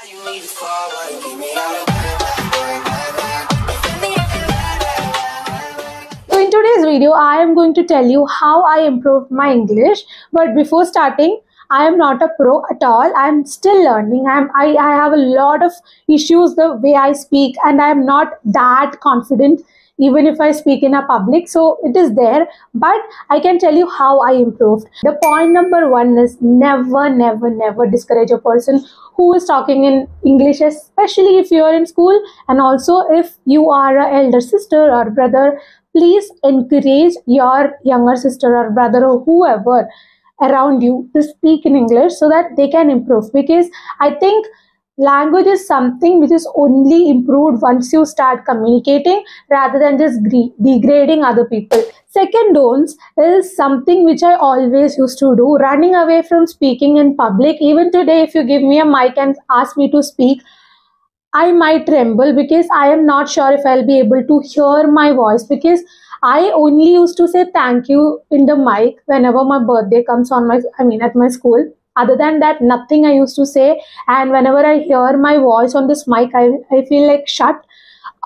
So in today's video, I am going to tell you how I improved my English. But before starting, I am not a pro at all. I am still learning. I am I, I have a lot of issues the way I speak, and I am not that confident even if I speak in a public. So it is there, but I can tell you how I improved. The point number one is never, never, never discourage a person who is talking in English, especially if you are in school, and also if you are a elder sister or brother. Please encourage your younger sister or brother or whoever around you to speak in English so that they can improve. Because I think language is something which is only improved once you start communicating rather than just degrading other people. Second don'ts is something which i always used to do. Running away from speaking in public. Even today if you give me a mic and ask me to speak I might tremble because I am not sure if I'll be able to hear my voice. Because I only used to say thank you in the mic whenever my birthday comes on my I mean at my school. Other than that, nothing I used to say. And whenever I hear my voice on this mic, I, I feel like shut.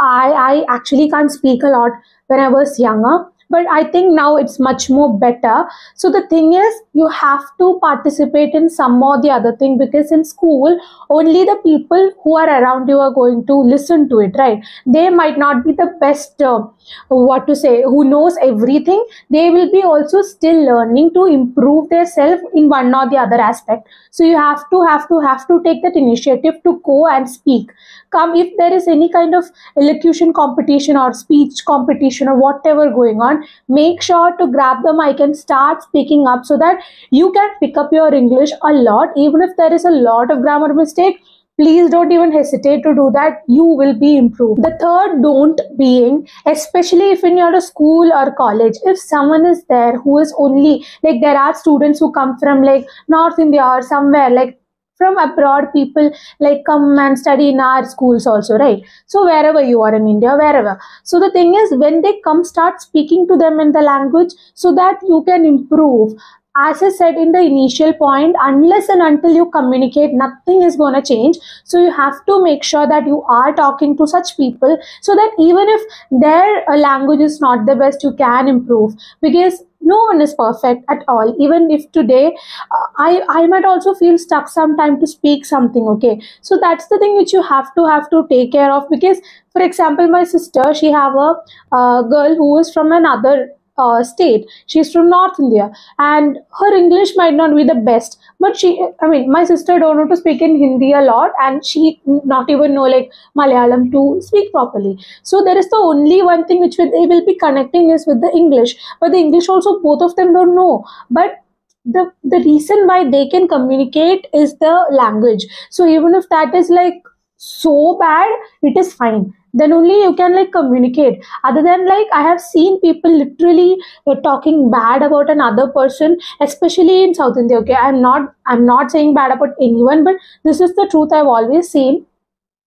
I, I actually can't speak a lot when I was younger but i think now it's much more better. So the thing is you have to participate in some or the other thing because in school only the people who are around you are going to listen to it right? They might not be the best uh, what to say who knows everything. They will be also still learning to improve their self in one or the other aspect. So you have to have to have to take that initiative to go and speak come if there is any kind of elocution competition or speech competition or whatever going on make sure to grab the mic and start speaking up so that you can pick up your english a lot. Even if there is a lot of grammar mistake please don't even hesitate to do that. You will be improved. The third don't being especially if in your school or college if someone is there who is only like there are students who come from like north india or somewhere like from abroad people like come and study in our schools also right? So wherever you are in india wherever. So the thing is when they come start speaking to them in the language so that you can improve as I said in the initial point, unless and until you communicate, nothing is going to change. So you have to make sure that you are talking to such people so that even if their uh, language is not the best, you can improve. Because no one is perfect at all. Even if today uh, i i might also feel stuck sometime to speak something okay? So that's the thing which you have to have to take care of. Because for example my sister she have a uh, girl who is from another uh, state. She's from North India, and her English might not be the best. But she, I mean, my sister don't know to speak in Hindi a lot, and she not even know like Malayalam to speak properly. So there is the only one thing which they will be connecting is with the English, but the English also both of them don't know. But the the reason why they can communicate is the language. So even if that is like so bad, it is fine then only you can like communicate. Other than like i have seen people literally uh, talking bad about another person especially in south india okay? I'm not i'm not saying bad about anyone but this is the truth i've always seen.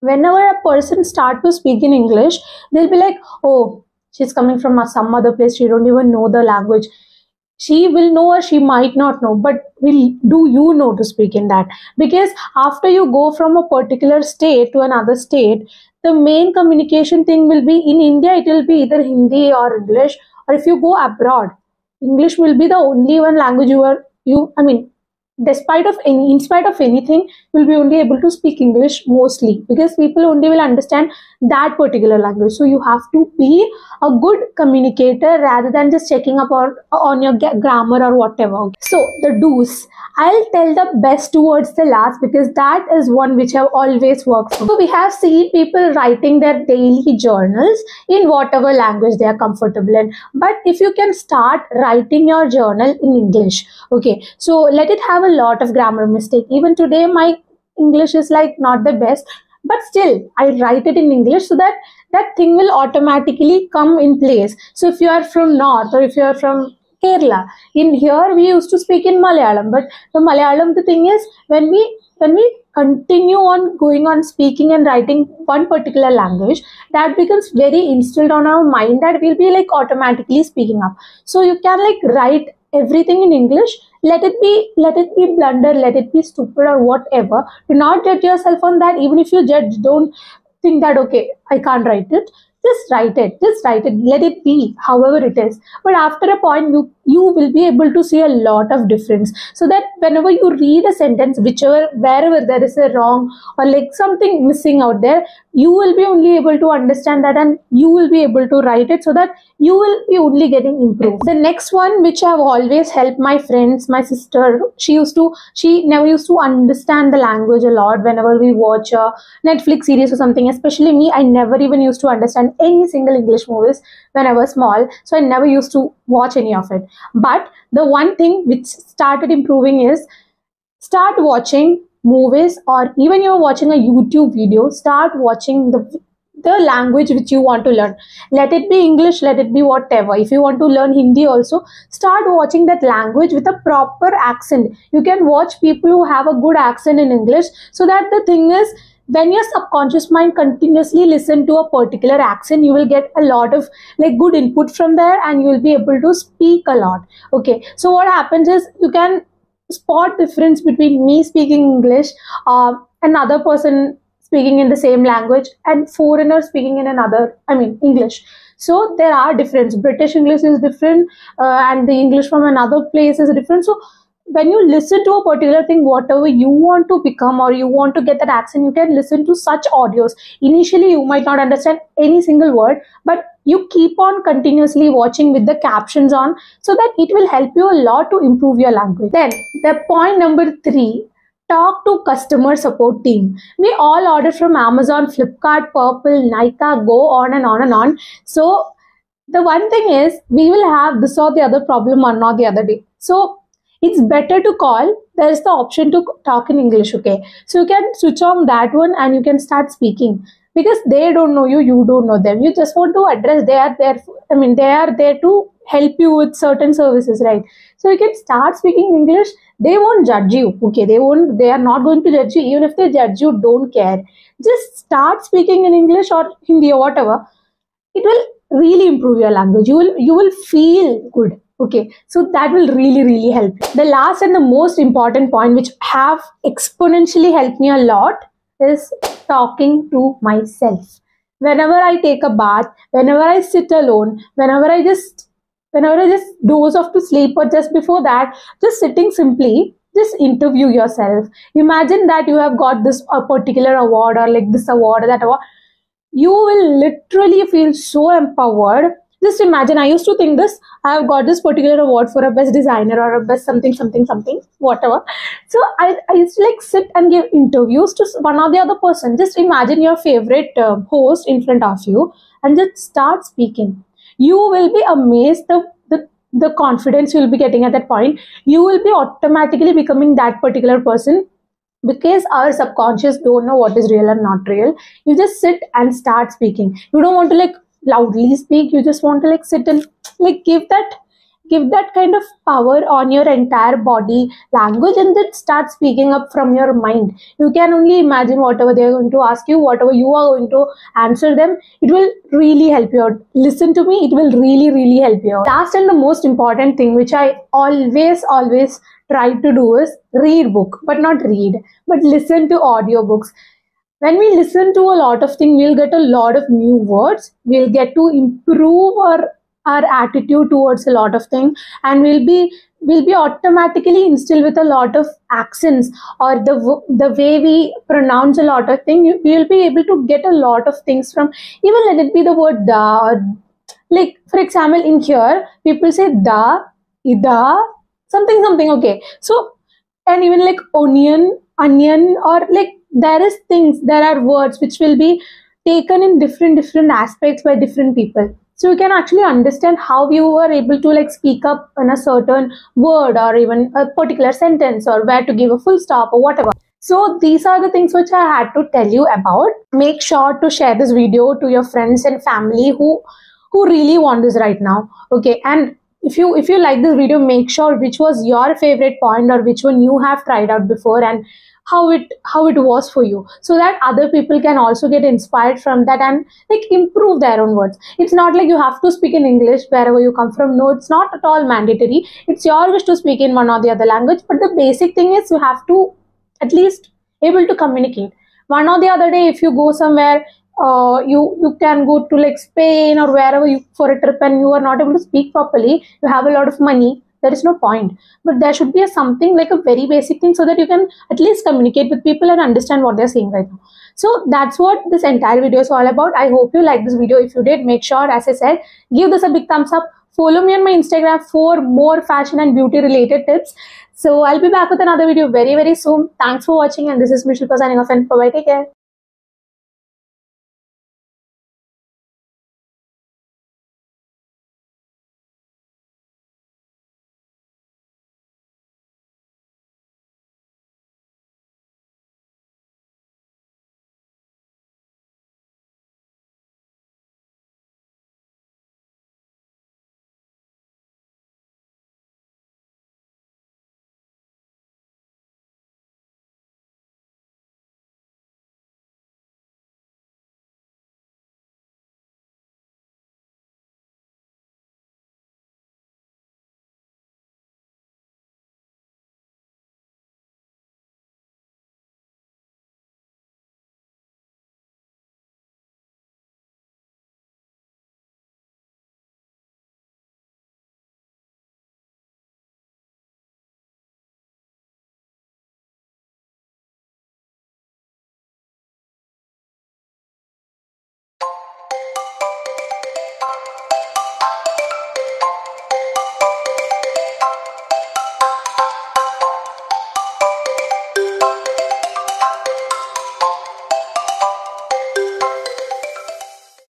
Whenever a person start to speak in english they'll be like oh she's coming from some other place. She don't even know the language she will know or she might not know but will do you know to speak in that? Because after you go from a particular state to another state the main communication thing will be in India, it will be either Hindi or English, or if you go abroad, English will be the only one language you are you I mean despite of any in spite of anything you'll be only able to speak english mostly because people only will understand that particular language. So you have to be a good communicator rather than just checking up on, on your grammar or whatever. So the do's. I'll tell the best towards the last because that is one which have always worked for so we have seen people writing their daily journals in whatever language they are comfortable in. But if you can start writing your journal in english okay? So let it have a lot of grammar mistake. Even today my english is like not the best. But still i write it in english so that that thing will automatically come in place. So if you are from north or if you are from kerala in here we used to speak in malayalam. But the malayalam the thing is when we when we continue on going on speaking and writing one particular language that becomes very instilled on our mind that we'll be like automatically speaking up. So you can like write everything in english let it be let it be blunder let it be stupid or whatever. Do not judge yourself on that. Even if you judge don't think that okay i can't write it. Just write it just write it. Let it be however it is. But after a point you you will be able to see a lot of difference. So that whenever you read a sentence whichever wherever there is a wrong or like something missing out there you will be only able to understand that and you will be able to write it so that you will be only getting improved. The next one which i've always helped my friends my sister she used to she never used to understand the language a lot whenever we watch a netflix series or something especially me i never even used to understand any single english movies when i was small so i never used to watch any of it. But the one thing which started improving is start watching movies or even you're watching a youtube video start watching the the language which you want to learn. Let it be english let it be whatever. If you want to learn hindi also start watching that language with a proper accent. You can watch people who have a good accent in english so that the thing is when your subconscious mind continuously listen to a particular accent you will get a lot of like good input from there and you will be able to speak a lot. Okay. So what happens is you can spot difference between me speaking english uh, another person speaking in the same language and foreigner speaking in another i mean english. So there are difference. British english is different uh, and the english from another place is different. So when you listen to a particular thing whatever you want to become or you want to get that accent you can listen to such audios. Initially you might not understand any single word but you keep on continuously watching with the captions on so that it will help you a lot to improve your language. Then the point number 3 talk to customer support team. We all order from amazon flipkart Purplle Nykaa go on and on and on. So the one thing is we will have this or the other problem or not the other day. So it's better to call. There is the option to talk in english okay? So you can switch on that one and you can start speaking because they don't know you you don't know them. You just want to address they are there i mean they are there to help you with certain services right? So you can start speaking english. They won't judge you. Okay they won't they are not going to judge you. Even if they judge you don't care. Just start speaking in english or hindi or whatever. It will really improve your language. You will you will feel good. Okay so that will really really help. The last and the most important point which have exponentially helped me a lot is talking to myself. Whenever i take a bath whenever i sit alone whenever i just whenever i just doze off to sleep or just before that just sitting simply just interview yourself. Imagine that you have got this a particular award or like this award or that award you will literally feel so empowered just imagine i used to think this i have got this particular award for a best designer or a best something something something whatever. So i, I used to like sit and give interviews to one or the other person. Just imagine your favorite uh, host in front of you and just start speaking. You will be amazed the, the the confidence you will be getting at that point. You will be automatically becoming that particular person because our subconscious don't know what is real and not real. You just sit and start speaking. You don't want to like loudly speak you just want to like sit and like give that give that kind of power on your entire body language and then start speaking up from your mind. You can only imagine whatever they're going to ask you whatever you are going to answer them. It will really help you out. Listen to me it will really really help you out. Last and the most important thing which i always always try to do is read book but not read but listen to audiobooks when we listen to a lot of things we'll get a lot of new words. We'll get to improve our our attitude towards a lot of things and we'll be will be automatically instilled with a lot of accents or the the way we pronounce a lot of things we will be able to get a lot of things from even let it be the word da or like for example in here people say da ida something something okay. So and even like onion onion or like there is things there are words which will be taken in different different aspects by different people. So you can actually understand how you are able to like speak up in a certain word or even a particular sentence or where to give a full stop or whatever. So these are the things which i had to tell you about. Make sure to share this video to your friends and family who who really want this right now. Okay and if you if you like this video make sure which was your favorite point or which one you have tried out before and how it how it was for you. So that other people can also get inspired from that and like improve their own words. It's not like you have to speak in english wherever you come from. No it's not at all mandatory. It's your wish to speak in one or the other language but the basic thing is you have to at least able to communicate. One or the other day if you go somewhere uh, you you can go to like spain or wherever you for a trip and you are not able to speak properly you have a lot of money there is no point. But there should be a something like a very basic thing so that you can at least communicate with people and understand what they're saying right now. So that's what this entire video is all about. I hope you like this video. If you did make sure as i said give this a big thumbs up. Follow me on my instagram for more fashion and beauty related tips. So i'll be back with another video very very soon. Thanks for watching and this is michelle signing off and bye bye take care